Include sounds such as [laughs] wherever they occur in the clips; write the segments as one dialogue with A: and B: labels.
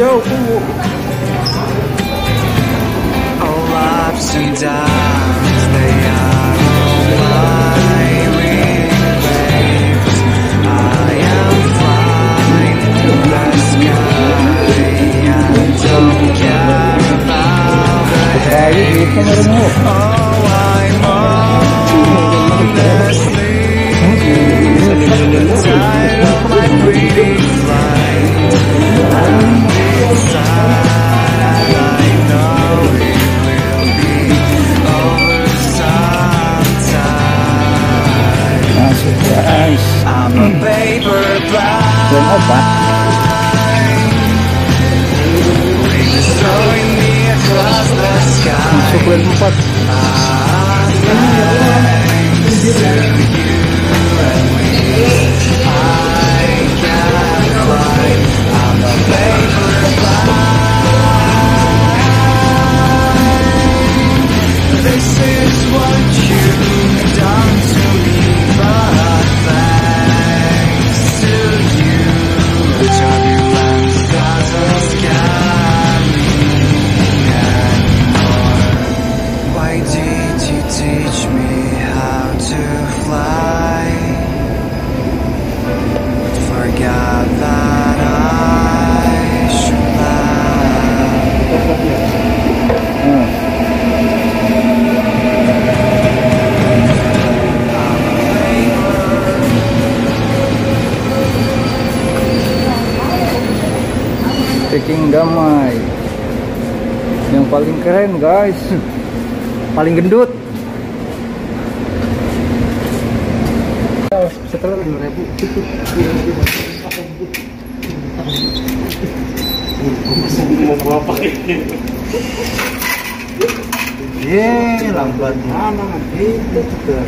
A: All ups and they are my waves. I am flying through the sky and don't care about the
B: Damai. Yang paling keren guys. Paling gendut. Setelah dua ribu Yeay, lambat mana itu tuh.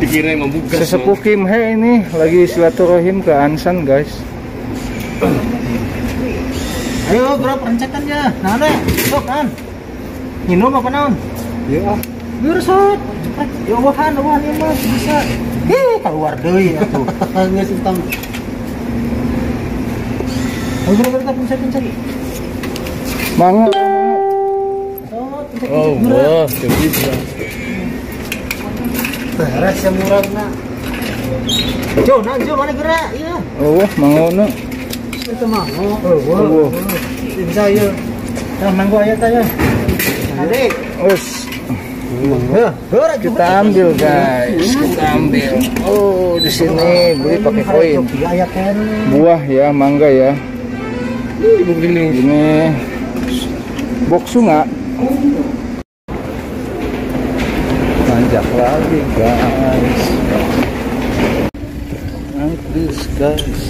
C: dikira yang membuka
B: Sesepuh Kim He ini lagi silaturahim ke Ansan guys.
D: Ayo bro perencetan ya. Nah deh, sok kan. Minum apa naon?
B: Ya,
D: Biar sok. Cepat. Ya wahan, wahan ya mas bisa. Hih, keluar deui atuh. Geus [laughs] hitam. Ayo bro kita pencet-pencet.
B: mangga.
D: Sok, pencet-pencet.
C: oh wah jadi bisa
D: Beres ya murah na. Jo, nah Jo mana gerak? Iya.
B: Oh, mangga Kita ambil guys. Kita ambil. Oh, di sini beli pakai koin. Buah ya, mangga ya.
C: begini
B: Ini boksu nggak? Nanjak lagi guys. Angkris guys.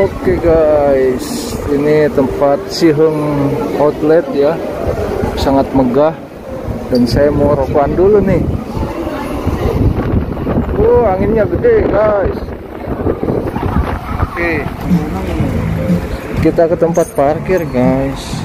B: Oke guys, ini tempat Siheng Outlet ya, sangat megah. Dan saya mau rokokan dulu nih. Oh, anginnya gede guys. Oke, kita ke tempat parkir guys.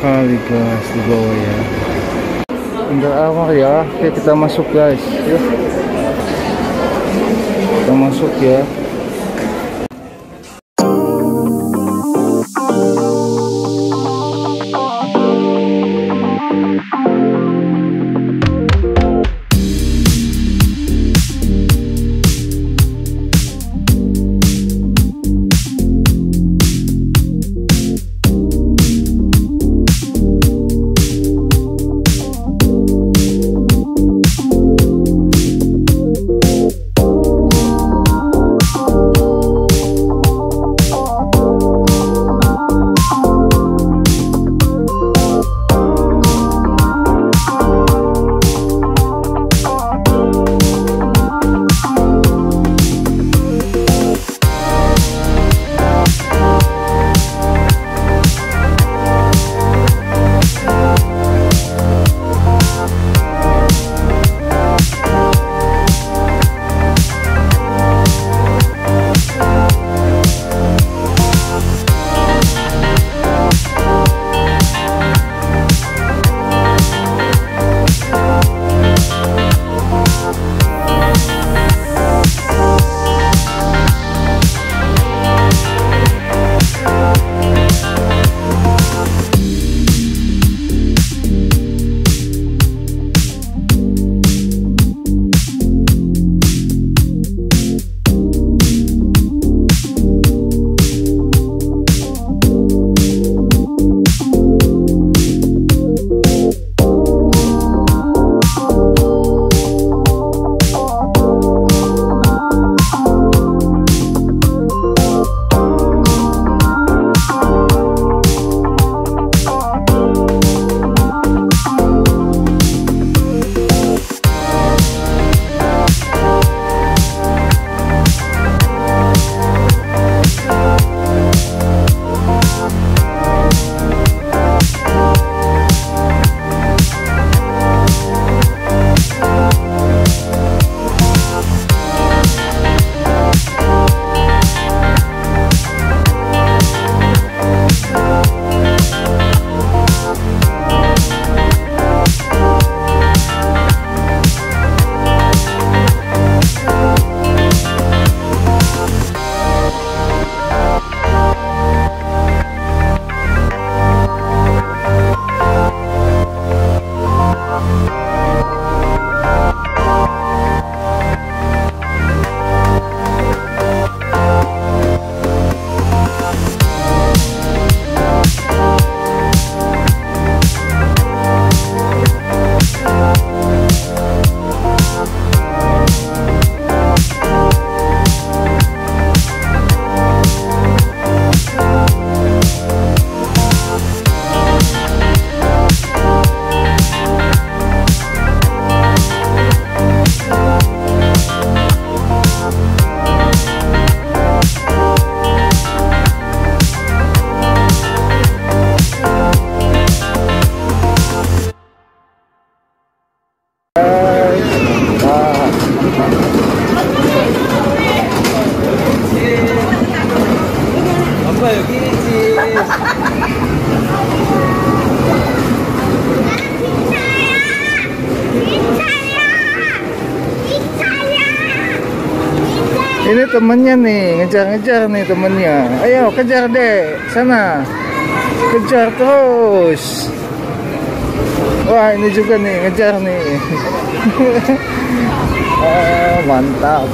B: Kali guys di bawah ya. Enggak apa ya oke kita masuk guys. Yuk. Kita masuk ya Ini temennya nih, ngejar-ngejar nih temennya. Ayo kejar deh, sana. Kejar terus. Wah ini juga nih, ngejar nih. [laughs] ah, mantap.